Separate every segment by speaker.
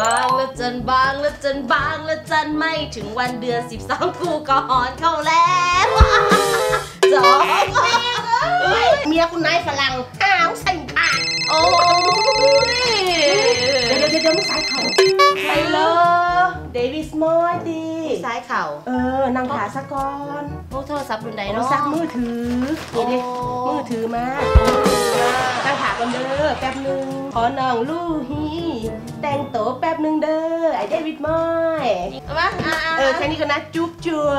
Speaker 1: บางละจันบางละจันบางละจันไม่ถึงวันเดือนสิบสองกูก็หอนเข้าแล้ว
Speaker 2: ยดี
Speaker 1: ซ้ายเข่า
Speaker 2: เออนั่งขาซะก่อน
Speaker 1: โอ้โทรศัพท์รุ่นใด
Speaker 2: โทร
Speaker 1: เนาะ
Speaker 2: ศัพท์มือถือนี่ดิ
Speaker 1: โอ้
Speaker 2: มือถือมาตั้งขากันเด้อแป๊บหนึงขอน้องลูฮีแต่งโตวแป๊บหนึงเด้อไอเดวิดมอย
Speaker 1: เอามาอะอะ
Speaker 2: เออแค่นี้ก็นะจุ๊บจัว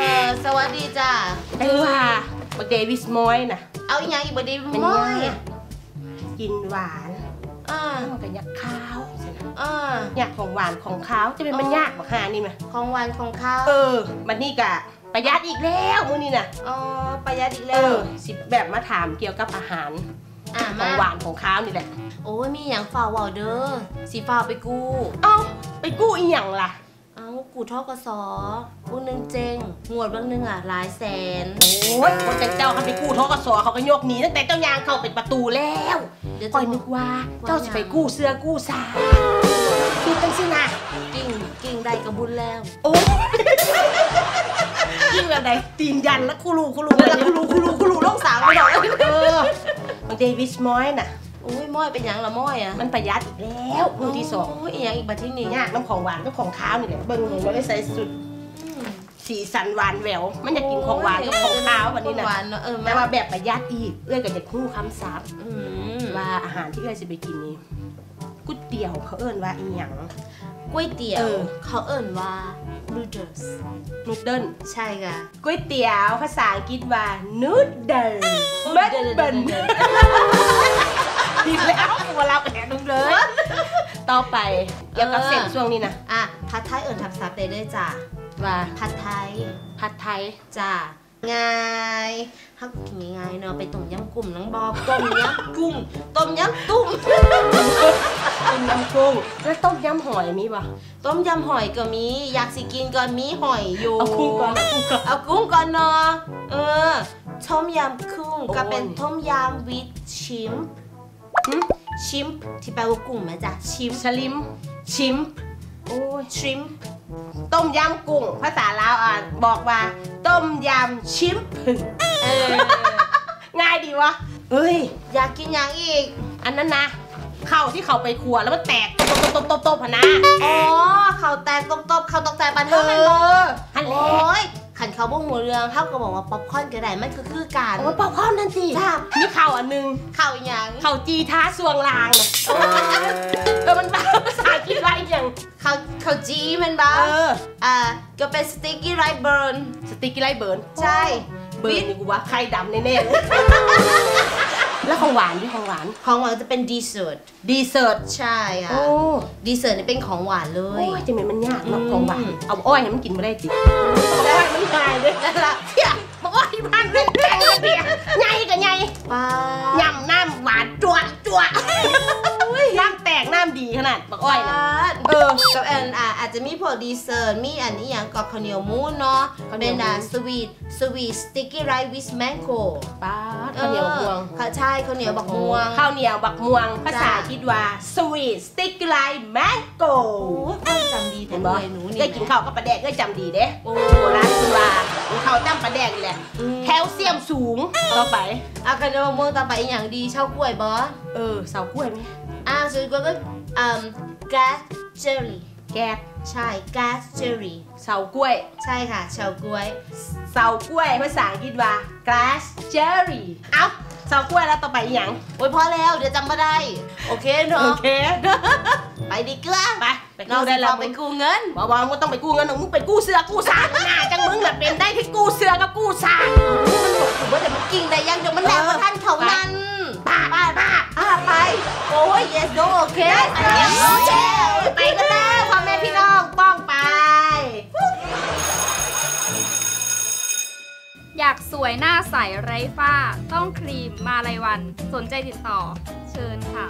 Speaker 1: เออสวัสดีจ้า
Speaker 2: ไอ้ว่าบักเดวิสมอยน่ะ
Speaker 1: เอาอีกอย่างอีกบ่ดี
Speaker 2: เป็น
Speaker 1: ม้
Speaker 2: ยั
Speaker 1: องย
Speaker 2: กินหวาน
Speaker 1: อ่า
Speaker 2: มันก็อยากข้าวสินะ
Speaker 1: อ่า
Speaker 2: อยากของหวานของข้าวจะเป็นมันยากบักหานี่ไหม
Speaker 1: ของหวานของข้าว
Speaker 2: เออมันนี่กะประหยัดอีกแล้วมื้อนี้น่ะ
Speaker 1: อ๋อประหยัดอีก
Speaker 2: เอ
Speaker 1: แล้ว
Speaker 2: อสิแบบมาถามเกี่ยวกับอาหาร
Speaker 1: อะ
Speaker 2: ข
Speaker 1: มา
Speaker 2: องหวานของข้าวนี่แหละ
Speaker 1: โอ้ยมีอย่างฝ่าวเวาเด้อสีฝ่าวไปกู้
Speaker 2: เอ้าไปกู้อีหยังล่ะ
Speaker 1: เอ้ากูทอกสอกูนึงเจงงวดบางนึงอะหลายแสน
Speaker 2: โอ้ยคนแต่เจ้าเขาไปกู้ทกสเขาก็ยกหนีตั้งแต่เจ้ายางเข้าเป็นประตูแล้ว
Speaker 1: เดี๋ยว
Speaker 2: ค
Speaker 1: จะ
Speaker 2: อยนึกว่าเจ้าสิไปกู้เสื้อกู้สายคิดจังสินะ
Speaker 1: กิ่งกิ่งได้กระบุญแล้ว
Speaker 2: โอ้ยยิ่งแบบไหนตีนยันแล้วคูรูคูรูแล้วคูรูคูรูคูรูโลกสาวไม่ดอกเออมันเดวิสมอยน่ะ
Speaker 1: โอ้ยม้อยเป็นหยังละม้อยอะ
Speaker 2: มันประหยัดอีกแล้วมือที่สอง
Speaker 1: โอ้ยอีหยังอีกบัดที่นี่
Speaker 2: ยากน้ำของหวานกับของข้าวนี่แหละเบิ่งมันได้ใส่สุด
Speaker 1: อืม
Speaker 2: สีสันหวานแหวว มันอยากกินของหวานกับของข้าววันนี้
Speaker 1: ของหวา
Speaker 2: นะ
Speaker 1: นเนอะเออ
Speaker 2: แต่ว่าแบบประหยัดอีกเอื้อยก็จะคู่คำซับ
Speaker 1: อืม
Speaker 2: ว่าอาหารที่เอื้อยจะไปกินนี่ก๋วยเตี๋ยวเขาเอิ้นว่าอีหยัง
Speaker 1: ก๋วยเตี๋ยว
Speaker 2: เออ
Speaker 1: เขาเอิ่นว่า noodles
Speaker 2: นูเดิล
Speaker 1: ใช่ค่ะ
Speaker 2: ก๋วยเตี๋ยวภาษาอังกฤษว่านูเดิลเบิ้ลเบิ้ลผิดแล้วหัวเราแอบเลยต่อไปเกี่ยวกับเส้นช่วงนี้นะ
Speaker 1: อะผัดไทยเอิ่นทับซับได้เลยจ้ะ
Speaker 2: ว่า
Speaker 1: ผัดไทย
Speaker 2: ผัดไทย
Speaker 1: จ้ะง่ายถ้ากินง่ายๆเนาะไปต้มยำกุ้งน้องบอกต้มยำกุ้งต้มยำตุ้ม
Speaker 2: ต้มยำกุ้งแล้วต้มยำหอยมีป่ะ
Speaker 1: ต้มยำหอยก็มี อยากสิกินก็มีหอยอยู่
Speaker 2: เอากุ้งก่อนเอากุ้งก่อน
Speaker 1: เอากุ้งก่อนเนาะเออต้มยำกุ้ง
Speaker 2: โอ้ย
Speaker 1: ก็เป็นต้มยำวิดชิม
Speaker 2: หึ
Speaker 1: ชิมที่แปลว่ากุ้งไหมจ๊ะชิม
Speaker 2: สลิม
Speaker 1: ชิม
Speaker 2: โอ้ย
Speaker 1: ชิม
Speaker 2: ต้มยำกุ้ง ภาษาลาวอ่านบอกว่า ต้มยำชิมผึ่ง
Speaker 1: เออ
Speaker 2: ง่ายดีวะเอ้ย
Speaker 1: อยากกินอย่างอีก
Speaker 2: อันนั้นนะข้าวที่เขาไปครัวแล้วมันแตกตบตบตบตบพนะ
Speaker 1: อ๋อเขาวแตกตบๆเขาวตกแตกบัน
Speaker 2: เอ
Speaker 1: เท่านั้นบ่
Speaker 2: อฮันแหละ
Speaker 1: โอ้ยขันเขาบ่หัวเรืองเขาก็บอกว่าป๊อปคอร์นก็ได้มันคือคือการ
Speaker 2: โอ้ยเป่าข้าวนั่นสิ
Speaker 1: จ้า
Speaker 2: มีข้าวอันหนึง
Speaker 1: ข้าวหยัง
Speaker 2: ข้าวจีท้าสวงลางนะเออมันภาษาอังกฤษว่าอีกอย่าง
Speaker 1: ข้าวข้าวจีแมันบ้า
Speaker 2: เออ
Speaker 1: อ่าก็เป็น
Speaker 2: sticky rice burn sticky rice burn
Speaker 1: ใช่
Speaker 2: burn นี่กูว่าไข่ดำแน่ๆเลยแล้วของหวานด้วยของหวาน
Speaker 1: ของหวานจะเป็น
Speaker 2: dessert dessert
Speaker 1: ใช่ค่ะ
Speaker 2: โอ้
Speaker 1: dessert นี่เป็นของหวานเล
Speaker 2: โอ้
Speaker 1: ย
Speaker 2: ยจะเป็นมันยากเนาะ
Speaker 1: อืม
Speaker 2: ของหวาน เอาอ้อยให้มันกินไม่ได้จิเอาอ้อยมันง่ายเลย
Speaker 1: นั่นละ
Speaker 2: เที่ยบอกอ้อยพันเล่นแข่งกันเดียไงกับไง
Speaker 1: ป้า
Speaker 2: ยำน้ำหวานจวดจวดน้ำแตกน้ำดีขนาดบอกอ้อยนะ
Speaker 1: เออ กับแอนอะอาจจะมีพวก dessert มีอันนี้อย่างกับข้าวเหนียวมูนเนาะ
Speaker 2: ข้าวเหนี
Speaker 1: เป็
Speaker 2: ย
Speaker 1: น
Speaker 2: วมูน
Speaker 1: อะ sweet sweet sticky rice with mango
Speaker 2: ป้าดข้าวเหนียวม่วง
Speaker 1: ค่ะใช่ข้าวเหนียวบักม่วง
Speaker 2: ข้าวเหนียวบักม่วงภาษา
Speaker 1: จ้ะ
Speaker 2: คิดว่า sweet sticky rice mango
Speaker 1: โอ้ยความจำดีแต่
Speaker 2: เห็น
Speaker 1: เล
Speaker 2: บ่
Speaker 1: ยหนูนี่
Speaker 2: ได้กินข้าวกับปลาแดกก็จำดีเด้
Speaker 1: โอ้
Speaker 2: โบราณคือว่ากินข้าวจ้ำปลาแดกนี่แหละ
Speaker 1: อืม
Speaker 2: แคลเซียมสูงต่อไป
Speaker 1: อะข้าวเหนียวบักม่วงต่อไปอีกอย่างดีเช่ากล้วยบอ
Speaker 2: เออเสากล้วยไหม
Speaker 1: อะส่วนกล้วยก็ อ่าแก๊สเจอรี่
Speaker 2: แกด
Speaker 1: ใช่แก๊สเจอรี่
Speaker 2: เสากล้วย
Speaker 1: ใช่ค่ะเฉากล้วย
Speaker 2: เสากล้วยภาษาอังกฤษว่า grass cherry เอ้าเสากล้วยแล้วต่อไปอีหยัง
Speaker 1: โอ้ยพอแล้วเดี๋ยวจำไม่ได้ โอเคเนาะ
Speaker 2: โอเค
Speaker 1: ไปดีกว่า
Speaker 2: ไปไป
Speaker 1: น้อง
Speaker 2: กู้
Speaker 1: ได้
Speaker 2: ได้
Speaker 1: แล้
Speaker 2: แล้วว
Speaker 1: ไป
Speaker 2: มึง
Speaker 1: กู้เงิน
Speaker 2: บอกว่ามึงต้องไปกู้เงินของมึงไปกู้เสื้อกู้สากหน้าจังมึงน่ะเป็นได้ที่กู้เสื้อกับกู้สาก
Speaker 1: มันบอกถือว่าเดี๋ยวมันกิ่งได้ยังเดี๋ยวมันแหลกมาท่านเขานั้น โอ้ย yes no โอเคไปแล้ว
Speaker 2: ไปกันแล้วพ่อแม่พี่น้องป้องไป
Speaker 3: อยากสวยหน้าใสไร้ฝ้า ต้องครีมมาลายวัน สนใจติดต่อ เชิญค่ะ